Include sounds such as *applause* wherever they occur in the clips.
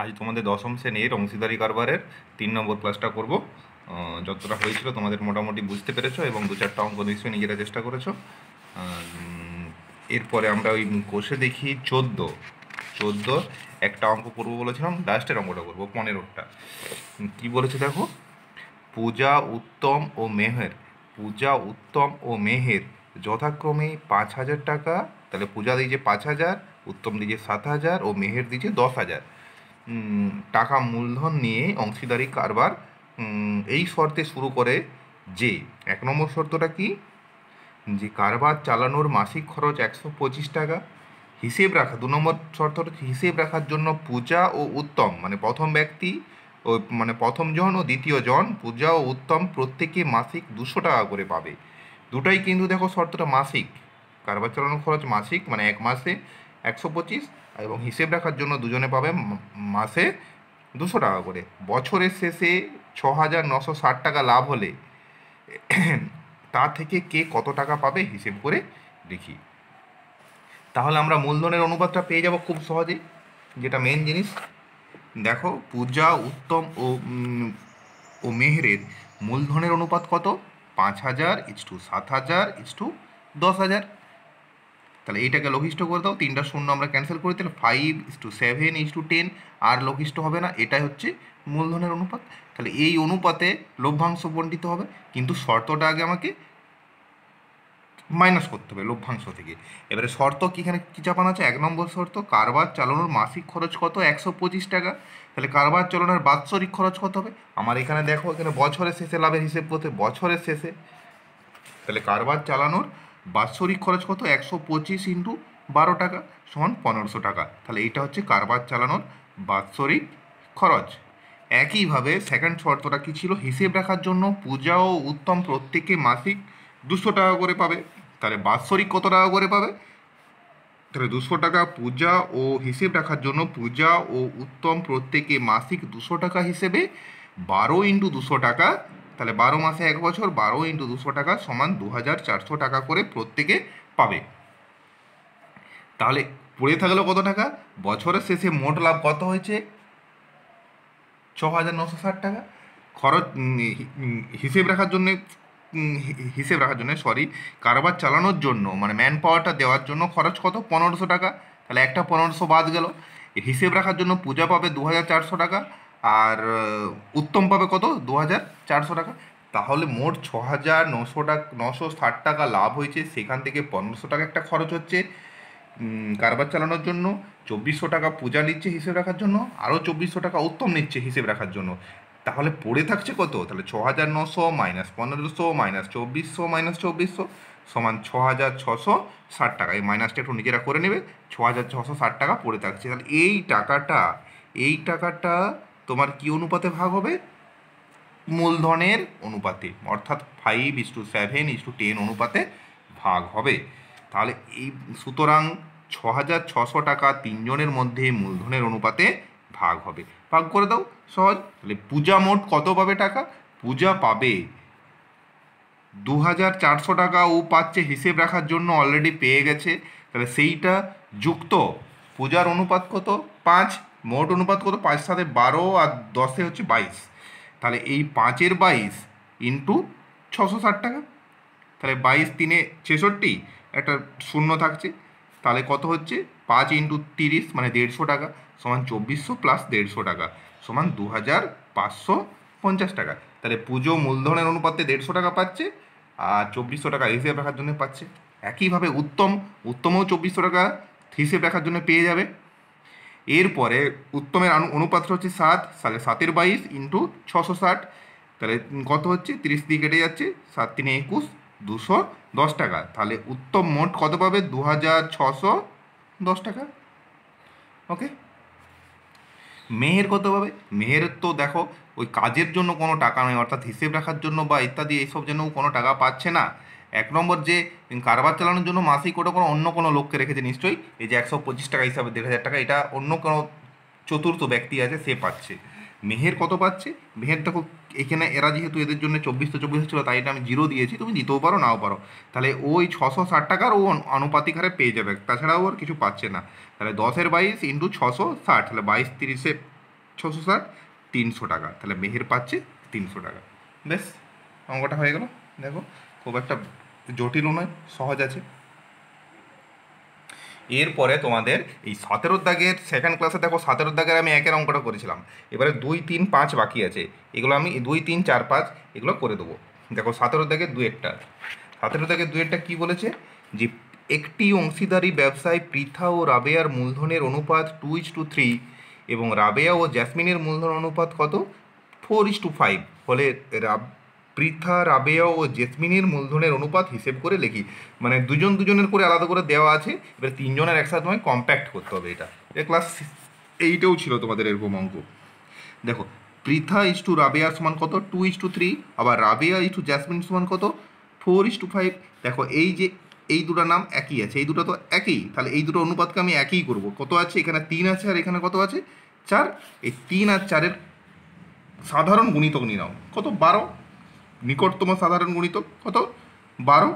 আজ তোমাদের দশম শ্রেণির অংশীদারি কারবারের তিন নম্বর ক্লাসটা করব। যতটা হয়েছিল তোমাদের মোটামুটি বুঝতে পেরেছ এবং দু চারটা অঙ্ক নিশ্চয়ই নিজেরা চেষ্টা করেছ। এরপরে আমরা ওই কোষে দেখি চোদ্দ। চোদ্দ একটা অঙ্ক করব বলেছিলাম লাস্টের অঙ্কটা করব, পনেরোটা। কি বলেছে দেখো? পূজা, উত্তম ও মেহের। পূজা, উত্তম ও মেহের যথাক্রমে পাঁচ হাজার টাকা। তাহলে পূজা দিয়েছে পাঁচ হাজার, উত্তম দিয়েছে সাত হাজার ও মেহের দিয়েছে দশ হাজার। টাকা মূলধন নিয়ে অংশীদারি কারবার এই শর্তে শুরু করে যে, এক নম্বর শর্তটা কি? যে কারবার চালানোর মাসিক খরচ একশো পঁচিশ টাকা। হিসেব রাখা, দু নম্বর শর্তটা হিসেব রাখার জন্য পূজা ও উত্তম মানে প্রথম ব্যক্তি ও মানে প্রথম জন ও দ্বিতীয় জন পূজা ও উত্তম প্রত্যেকে মাসিক দুশো টাকা করে পাবে। দুটাই কিন্তু দেখো শর্তটা মাসিক। কারবার চালানোর খরচ মাসিক মানে এক মাসে। একশো পঁচিশ এবং হিসেব রাখার জন্য দুজনে পাবে মাসে দুশো টাকা করে। বছরের শেষে ছ হাজার নশো ষাট টাকা লাভ হলে *clears throat* তা থেকে কে কত টাকা পাবে হিসেব করে দেখি। তাহলে আমরা মূলধনের অনুপাতটা পেয়ে যাব খুব সহজে। যেটা মেন জিনিস। দেখো, পূজা, উত্তম ও ও মেহরের মূলধনের অনুপাত কত? পাঁচ হাজার ইচ টু সাত হাজার ইচ টু দশ হাজার। তাহলে এইটাকে লঘিষ্ঠ করে দাও, তিনটা শূন্য আমরা ক্যান্সেল করে দিলে five is to seven is to ten আর লঘিষ্ঠ হবে না, এটাই হচ্ছে মূলধনের অনুপাত। তাহলে এই অনুপাতে লভ্যাংশ বণ্টিত হবে, কিন্তু শর্তটা আগে আমাকে মাইনাস করতে হবে লভ্যাংশ থেকে। এবারে শর্ত এখানে কী চাপানো আছে? এক নম্বর শর্ত, কারবার চালানোর মাসিক খরচ কত? একশো পঁচিশ টাকা। তাহলে কারবার চালানোর বাৎসরিক খরচ কত হবে? আমার এখানে দেখো, এখানে বছরের শেষে লাভের হিসেব করতে বছরের শেষে। তাহলে কারবার চালানোর বাৎসরিক খরচ কত? একশো পঁচিশ ইন্টু বারো টাকা সমান পনেরোশো টাকা। তাহলে এইটা হচ্ছে কারবার চালানোর বাৎসরিক খরচ। একইভাবে সেকেন্ড শর্তটা কি ছিল? হিসেব রাখার জন্য পূজা ও উত্তম প্রত্যেকে মাসিক দুশো টাকা করে পাবে। তাহলে বাৎসরিক কত টাকা করে পাবে? তাহলে দুশো টাকা পূজা ও হিসেব রাখার জন্য পূজা ও উত্তম প্রত্যেকে মাসিক দুশো টাকা হিসেবে বারো ইন্টু দুশো টাকা তাহলে বারো মাসে এক বছর, বারো ইন্টু দুশো টাকা সমান দু হাজার চারশো টাকা করে প্রত্যেকে পাবে। তাহলে পড়ে থাকল কত টাকা? বছরের শেষে মোট লাভ কত হয়েছে? ছ হাজার নশো ষাট টাকা। খরচ হিসেব রাখার জন্যে হিসেব রাখার জন্য সরি কারবার চালানোর জন্য মানে ম্যান পাওয়ারটা দেওয়ার জন্য খরচ কত? পনেরোশো টাকা। তাহলে একটা পনেরোশো বাদ গেল। হিসেব রাখার জন্য পূজা পাবে দু হাজার চারশো টাকা। আর উত্তম পাবে কত? দু হাজার চারশো টাকা। তাহলে মোট ছ হাজার নশো টাকা, নশো ষাট টাকা লাভ হয়েছে। সেখান থেকে পনেরোশো টাকা একটা খরচ হচ্ছে। কারবার চালানোর জন্য, চব্বিশশো টাকা পূজা নিচ্ছে হিসেব রাখার জন্য, আরও চব্বিশশো টাকা উত্তম নিচ্ছে হিসেব রাখার জন্য। তাহলে পড়ে থাকছে কত? তাহলে ছ হাজার নশো মাইনাস পনেরোশো মাইনাস চব্বিশশো মাইনাস চব্বিশশো সমান ছ হাজার ছশো ষাট টাকা। এই মাইনাসটা একটু নিজেরা করে নেবে। ছ হাজার ছশো ষাট টাকা পড়ে থাকছে। তাহলে এই টাকাটা এই টাকাটা তোমার কি অনুপাতে ভাগ হবে? মূলধনের অনুপাতে, অর্থাৎ five is to seven is to ten অনুপাতে ভাগ হবে। তাহলে এই সুতরাং ছ হাজার ছশো টাকা তিনজনের মধ্যে মূলধনের অনুপাতে ভাগ হবে। ভাগ করে দাও, সহজ। তাহলে পূজা মোট কত পাবে টাকা? পূজা পাবে দু হাজার চারশো টাকা। ও পাচ্ছে হিসেব রাখার জন্য অলরেডি পেয়ে গেছে। তাহলে সেইটা যুক্ত। পূজার অনুপাত কত? পাঁচ। মোট অনুপাত কত? পাঁচ সাথে বারো আর দশে হচ্ছে বাইশ। তাহলে এই পাঁচের বাইশ ইন্টু ছশো ষাট টাকা। তাহলে বাইশ তিনে ছেষট্টি, একটা শূন্য থাকছে। তাহলে কত হচ্ছে? পাঁচ ইন্টু তিরিশ মানে দেড়শো টাকা সমান চব্বিশশো প্লাস দেড়শো টাকা সমান দু হাজার পাঁচশো পঞ্চাশ টাকা। তাহলে পুজো মূলধনের অনুপাতে দেড়শো টাকা পাচ্ছে আর চব্বিশশো টাকা হিসেব রাখার জন্য পাচ্ছে। একইভাবে উত্তম, উত্তমও চব্বিশশো টাকা হিসেব রাখার জন্য পেয়ে যাবে। এরপরে উত্তমের অনুপাতটা হচ্ছে সাত, তাহলে সাতের বাইশ ইন্টু ছশো ষাট। তাহলে কত হচ্ছে? তিরিশ দিয়ে কেটে যাচ্ছে, সাত তিনে একুশ, দুশো দশ টাকা। তাহলে উত্তম মোট কত পাবে? দু হাজার ছশো দশ টাকা। ওকে? মেহের কত পাবে? মেহের তো দেখো, ওই কাজের জন্য কোনো টাকা নয়, অর্থাৎ হিসেব রাখার জন্য বা ইত্যাদি এইসব জন্য কোনো টাকা পাচ্ছে না। এক নম্বর যে কারবার চালানোর জন্য মাসিক ওটা কোনো অন্য কোনো লোককে রেখেছে নিশ্চয়ই? এই যে একশো পঁচিশ টাকা হিসাবে দেড় হাজার টাকা, এটা অন্য কোনো চতুর্থ ব্যক্তি আছে, সে পাচ্ছে। মেহের কত পাচ্ছে? মেহের দেখো, এখানে এরা যেহেতু এদের জন্য চব্বিশ তো চব্বিশ ছিল তাই এটা আমি জিরো দিয়েছি, তুমি দিতেও পারো, নাও পারো। তাহলে ওই ছশো ষাট টাকার ও আনুপাতিক হারে পেয়ে যাবে। তাছাড়াও আর কিছু পাচ্ছে না। তাহলে দশের বাইশ ইন্টু ছশো ষাট, তাহলে বাইশ তিরিশে ছশো ষাট, তিনশো টাকা। তাহলে মেহের পাচ্ছে তিনশো টাকা। বেশ অঙ্কটা হয়ে গেল। দেখো খুব একটা জটিলও নয়, সহজ আছে। এরপরে তোমাদের এই সতেরোর দাগের সেকেন্ড ক্লাসে দেখো সতেরোর দাগের আমি একের অঙ্কটা করেছিলাম। এবারে দুই, তিন, পাঁচ বাকি আছে। এগুলো আমি দুই, তিন, চার, পাঁচ এগুলো করে দেবো। দেখো সতেরোর দাগের দুয়েরটা সতেরোর দাগের দুয়েরটা কী বলেছে? যে একটি অংশীদারি ব্যবসায় পৃথা ও রাবেয়ার মূলধনের অনুপাত টু ইস টু থ্রি এবং রাবেয়া ও জ্যাসমিনের মূলধন অনুপাত কত? ফোর ইস টু ফাইভ ফলে পৃথা, রাবেয়া ও জেসমিনের মূলধনের অনুপাত হিসেব করে লিখি। মানে দুজন দুজনের করে আলাদা করে দেওয়া আছে। এবার তিনজনের একসাথে তোমায় কম্প্যাক্ট করতে হবে এটা। এটা ক্লাস এইটাও ছিল তোমাদের এরকম অঙ্ক। দেখো, পৃথা ইস টু রাবেয়া সমান কত? টু ইস টু থ্রি আবার রাবেয়া ইস টু জ্যাসমিন সমান কত? ফোর ইস টু ফাইভ দেখো, এই যে এই দুটো নাম একই আছে। এই দুটো তো একই। তাহলে এই দুটো অনুপাতকে আমি একই করব। কত আছে? এখানে তিন আছে আর এখানে কত আছে? চার। এই তিন আর চারের সাধারণ গুণিতক নিয়ে নাও। কত? বারো। নিকটতম সাধারণ গুণিতক কত? বারো।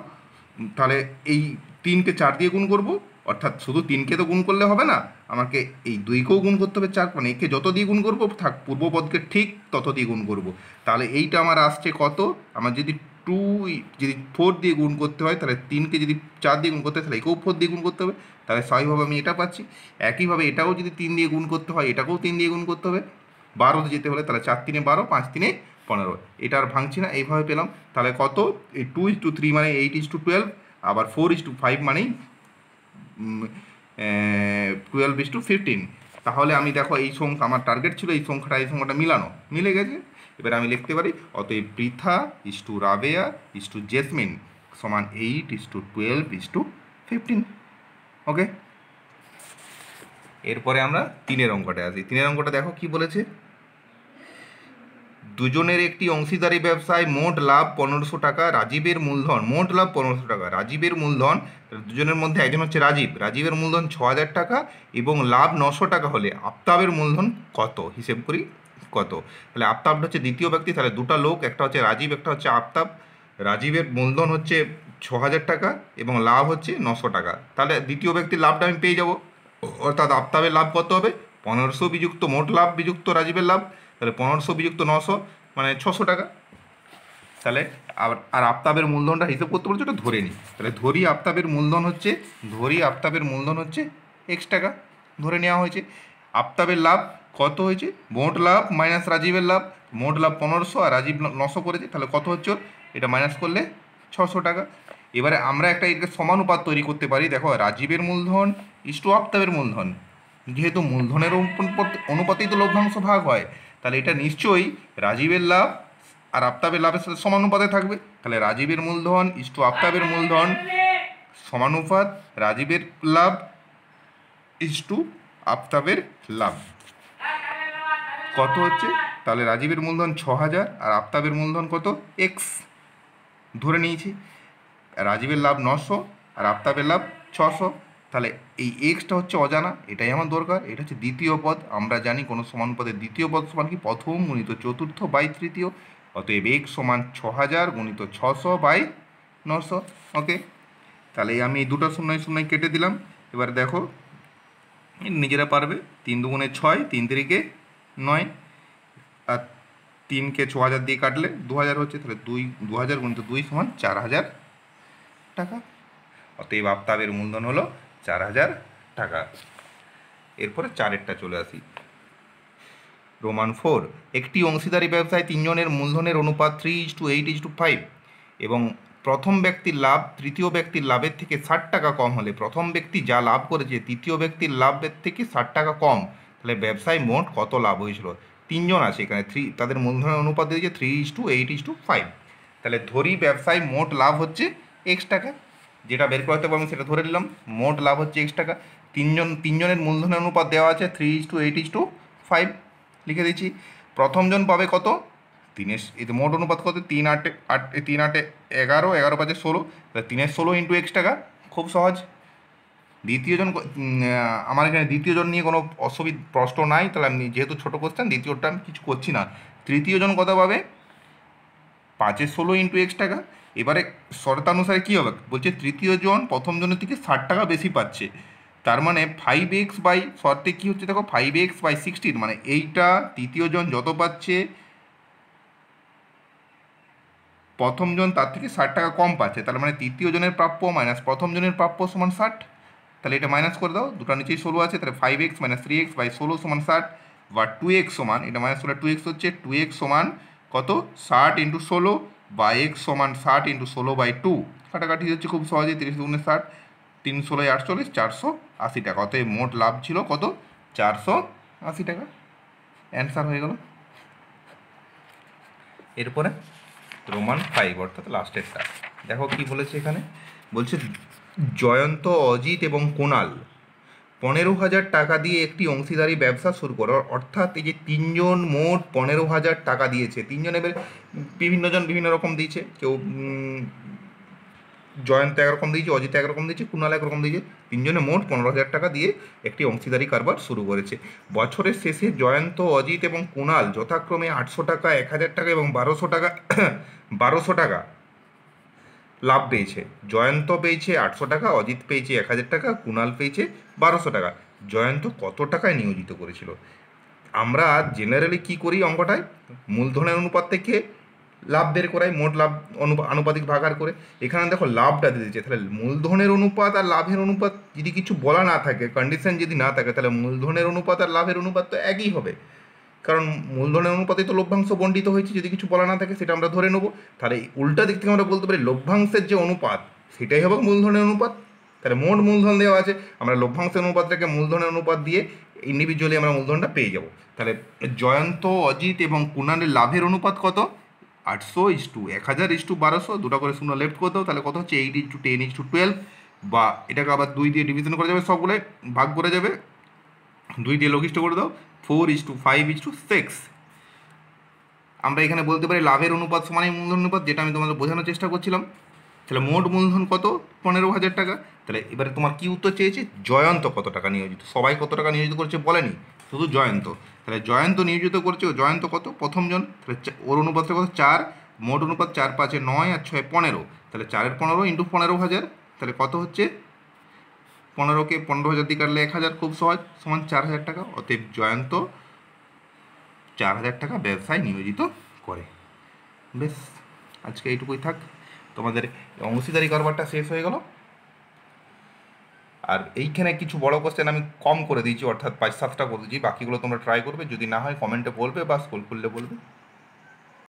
তাহলে এই তিনকে চার দিয়ে গুণ করব। অর্থাৎ শুধু তিনকে তো গুণ করলে হবে না, আমাকে এই দুইকেও গুণ করতে হবে চার। মানে একে যত দিয়ে গুণ করব, থাক পূর্বপদকে ঠিক তত দিয়ে গুণ করব। তাহলে এইটা আমার আসছে কত? আমার যদি টু যদি ফোর দিয়ে গুণ করতে হয়, তাহলে তিনকে যদি চার দিয়ে গুণ করতে হয়, তাহলে একেও ফোর দিয়ে গুণ করতে হবে। তাহলে স্বাভাবিকভাবে আমি এটা পাচ্ছি। একইভাবে এটাও যদি তিন দিয়ে গুণ করতে হয়, এটাকেও তিন দিয়ে গুণ করতে হবে। বারোতে যেতে হলে তাহলে চার তিনে বারো, পাঁচ তিনে পনেরো। এটা আর ভাঙছি না, এইভাবে পেলাম। তাহলে কত? এই টু ইস টু থ্রি মানে এইট ইস টু টুয়েলভ আবার ফোর ইস টু ফাইভ মানেই টুয়েলভ ইস টু ফিফটিন তাহলে আমি দেখো এই সংখ্যা, আমার টার্গেট ছিল এই সংখ্যাটা এই সংখ্যাটা মিলানো। মিলে গেছে। এবার আমি লিখতে পারি, অতএব Pritha is to Rabeya is to Jesmin সমান eight is to twelve is to fifteen okay এরপরে আমরা তিনের অঙ্কটা আসি। তিনের অঙ্কটা দেখো কি বলেছে? দুজনের একটি অংশীদারি ব্যবসায় মোট লাভ পনেরোশো টাকা, রাজীবের মূলধন, মোট লাভ পনেরোশো টাকা। রাজীবের মূলধন, দুজনের মধ্যে একজন হচ্ছে রাজীব। রাজীবের মূলধন ছ হাজার টাকা এবং লাভ নশো টাকা হলে আফতাবের মূলধন কত? হিসেব করি কত? তাহলে আফতাবটা হচ্ছে দ্বিতীয় ব্যক্তি, তাহলে দুটো লোক, একটা হচ্ছে রাজীব, একটা হচ্ছে আফতাব। রাজীবের মূলধন হচ্ছে ছ হাজার টাকা এবং লাভ হচ্ছে নশো টাকা। তাহলে দ্বিতীয় ব্যক্তির লাভটা আমি পেয়ে যাব। অর্থাৎ আফতাবের লাভ কত হবে? পনেরোশো বিযুক্ত, মোট লাভ বিযুক্ত রাজীবের লাভ। তাহলে পনেরোশো বিযুক্ত নশো মানে ছশো টাকা। তাহলে আর আর আফতাবের মূলধনটা হিসেব করতে বলছে, ওটা ধরে নিই। তাহলে ধরি আফতাবের মূলধন হচ্ছে, ধরি আফতাবের মূলধন হচ্ছে এক্স টাকা, ধরে নেওয়া হয়েছে। আফতাবের লাভ কত হয়েছে? মোট লাভ মাইনাস রাজীবের লাভ, মোট লাভ পনেরোশো, আর রাজীব নশো করেছে। তাহলে কত হচ্ছে ওর? এটা মাইনাস করলে ছশো টাকা। এবারে আমরা একটা এটাকে সমানুপাত তৈরি করতে পারি। দেখো, রাজীবের মূলধন ইস্টু আফতাবের মূলধন। যেহেতু মূলধনের অনুপাতেই তো লভ্যাংশ ভাগ হয় তাহলে এটা নিশ্চয়ই রাজীবের লাভ আর আফতাবের লাভের সাথে সমানুপাতে থাকবে। তাহলে রাজীবের মূলধন ইস্টু আফতাবের মূলধন সমানুপাত, রাজীবের লাভ ইস্টু আফতাবের লাভ। কত হচ্ছে? তাহলে রাজীবের মূলধন ছ হাজার আর আফতাবের মূলধন কত? এক্স ধরে নিয়েছি। রাজীবের লাভ নশো আর আফতাবের লাভ ছশো। তাহলে এই এক্সটা হচ্ছে অজানা, এটাই আমার দরকার, এটা হচ্ছে দ্বিতীয় পদ, আমরা জানি কোনো সমান পদের দ্বিতীয় পদ সমান কি? প্রথম গুণিত চতুর্থ বাই তৃতীয়, অতএব এক্স সমান ছ হাজার গুণিত ছশো বাই নশো ওকে তাহলে আমি এই দুটো শূন্য শূন্য কেটে দিলাম, এবার দেখো, নিজেরা পারবে, তিন দুগুণে ছয়, তিন তিরিকে নয়, আর তিনকে ছ হাজার দিয়ে কাটলে দু হাজার হচ্ছে, তাহলে দুই দু হাজার গুণিত দুই সমান চার হাজার টাকা। অতএব আফতাবের মূলধন হলো চার হাজার টাকা। এরপরে চারেরটা চলে আসি। রোমান ফোর একটি অংশীদারি ব্যবসায় তিনজনের মূলধনের অনুপাত three is to eight is to five এবং প্রথম ব্যক্তির লাভ তৃতীয় ব্যক্তির লাভের থেকে ষাট টাকা কম হলে প্রথম ব্যক্তি যা লাভ করেছে তৃতীয় ব্যক্তির লাভের থেকে ষাট টাকা কম, তাহলে ব্যবসায় মোট কত লাভ হয়েছিল? তিনজন আছে এখানে থ্রি তাদের মূলধনের অনুপাত দিয়েছে three is to eight is to five তাহলে ধরি ব্যবসায় মোট লাভ হচ্ছে এক্স টাকা। যেটা বের করতে পারব আমি সেটা ধরে নিলাম। মোট লাভ হচ্ছে এক্স টাকা। তিনজন, তিনজনের মূলধনের অনুপাত দেওয়া আছে three is to eight is to five লিখে দিচ্ছি। প্রথমজন পাবে কত? তিনের, এই তো মোট অনুপাত কত? তিন আটে, আট, তিন আটে, এগারো এগারো পাঁচে ষোলো। তাহলে তিনের ষোলো ইন্টু এক্স টাকা। খুব সহজ। দ্বিতীয়জন আমার এখানে দ্বিতীয়জন নিয়ে কোনো অসুবিধ, প্রশ্ন নাই। তাহলে আমি যেহেতু ছোটো কোশ্চেন দ্বিতীয়টা আমি কিছু করছি না। তৃতীয়জন কত পাবে? পাঁচের ষোলো ইন্টু এক্স টাকা। এবারে শর্তানুসারে কী হবে? বলছে তৃতীয় জন প্রথম জনের থেকে ষাট টাকা বেশি পাচ্ছে। তার মানে ফাইভ এক্স বাই শর্তে কী হচ্ছে দেখো? ফাইভ এক্স বাই সিক্সটিন মানে এইটা তৃতীয় জন যত পাচ্ছে, প্রথম জন তার থেকে ষাট টাকা কম পাচ্ছে। তার মানে তৃতীয় জনের প্রাপ্য মাইনাস প্রথম জনের প্রাপ্য সমান ষাট। তাহলে এটা মাইনাস করে দাও, দুটো নিচেই ষোলো আছে, তাহলে five X minus three X by ষোলো সমান ষাট বা টু এক্স সমান, এটা মাইনাস করলে টু এক্স হচ্ছে টু এক্স সমান কত? ষাট ইন্টু ষোলো। বা এক্স সমান ষাট ইন্টু ষোলো বাই টু কাটাকাটি হচ্ছে খুব সহজেই তিরিশ দুগুণে ষাট। তিন ষোলোয় আটচল্লিশ, চারশো আশি টাকা। অতএব মোট লাভ ছিল কত? চারশো আশি টাকা। অ্যান্সার হয়ে গেল। এরপরে রোমান ফাইভ অর্থাৎ লাস্টের লাস্টেরটা দেখো কি বলেছে এখানে? বলছে, জয়ন্ত, অজিত এবং কোনাল। পনেরো হাজার টাকা দিয়ে একটি অংশীদারি ব্যবসা শুরু করো। অর্থাৎ এই যে তিনজন মোট পনেরো হাজার টাকা দিয়েছে। তিনজন এবার বিভিন্ন জন বিভিন্ন রকম দিয়েছে। কেউ জয়ন্ত একরকম দিয়েছে, অজিত একরকম দিয়েছে কুণাল একরকম দিয়েছে। তিনজনে মোট পনেরো হাজার টাকা দিয়ে একটি অংশীদারি কারবার শুরু করেছে। বছরের শেষে জয়ন্ত, অজিত এবং কুণাল যথাক্রমে আটশো টাকা, এক হাজার টাকা এবং বারোশো টাকা বারোশো টাকা লাভ পেয়েছে। জয়ন্ত পেয়েছে আটশো টাকা, অজিত পেয়েছে এক হাজার টাকা, কুণাল পেয়েছে বারোশো টাকা। জয়ন্ত কত টাকায় নিয়োজিত করেছিল? আমরা জেনারেলি কি করি অঙ্কটায়? মূলধনের অনুপাত থেকে লাভ বের করাই, মোট লাভ আনুপাতিক ভাগার করে। এখানে দেখো লাভটা দিচ্ছে তাহলে মূলধনের অনুপাত আর লাভের অনুপাত যদি কিছু বলা না থাকে কন্ডিশন যদি না থাকে, তাহলে মূলধনের অনুপাত আর লাভের অনুপাত তো একই হবে। কারণ মূলধনের অনুপাতে তো লভ্যাংশ বণ্টিত হয়েছে, যদি কিছু বলা না থাকে সেটা আমরা ধরে নেব। তাহলে উল্টা দিক থেকে আমরা বলতে পারি লভ্যাংশের যে অনুপাত, সেটাই হবে মূলধনের অনুপাত। তাহলে মোট মূলধন দেওয়া আছে, আমরা লভ্যাংশের অনুপাতটাকে মূলধনের অনুপাত দিয়ে ইন্ডিভিজুয়ালি আমরা মূলধনটা পেয়ে যাব। তাহলে জয়ন্ত, অজিত এবং কুণালের লাভের অনুপাত কত? আটশো ইস টু এক হাজার ইস টু বারোশো, দুটো করে শূন্য লেফট করে দাও, তাহলে কত হচ্ছে? Eight is to ten is to twelve বা এটাকে আবার দুই দিয়ে ডিভিশন করা যাবে, সবগুলোই ভাগ করে যাবে। দুই দিয়ে লঘিষ্ঠ করে দাও four is to five is to six আমরা এখানে বলতে পারি লাভের অনুপাত সমানই মূলধন অনুপাত, যেটা আমি তোমাদের বোঝানোর চেষ্টা করছিলাম। তাহলে মোট মূলধন কত? পনেরো হাজার টাকা। তাহলে এবারে তোমার কি উত্তর চেয়েছে? জয়ন্ত কত টাকা নিয়োজিত? সবাই কত টাকা নিয়োজিত করছে বলেনি, শুধু জয়ন্ত। তাহলে জয়ন্ত নিয়োজিত করছে, ও জয়ন্ত কত? প্রথমজন তাহলে ওর অনুপাতটা কত? চার। মোট অনুপাত চার, পাঁচে নয় আর ছয়, পনেরো। তাহলে চারের পনেরো ইন্টু পনেরো হাজার। তাহলে কত হচ্ছে? পনেরোকে পনেরো হাজার দিয়ে কাটলে এক হাজার, খুব সহজ, সমান চার হাজার টাকা। অতএব জয়ন্ত চার হাজার টাকা ব্যবসায় নিয়োজিত করে। বেশ আজকে এইটুকুই থাক। তোমাদের অংশীদারি কারবারটা শেষ হয়ে গেল। আর এইখানে কিছু বড় কোশ্চেন আমি কম করে দিয়েছি, অর্থাৎ পাঁচ সাতটা করে দিয়েছি। বাকিগুলো তোমরা ট্রাই করবে। যদি না হয় কমেন্টে বলবে বা স্কুল খুললে বলবে।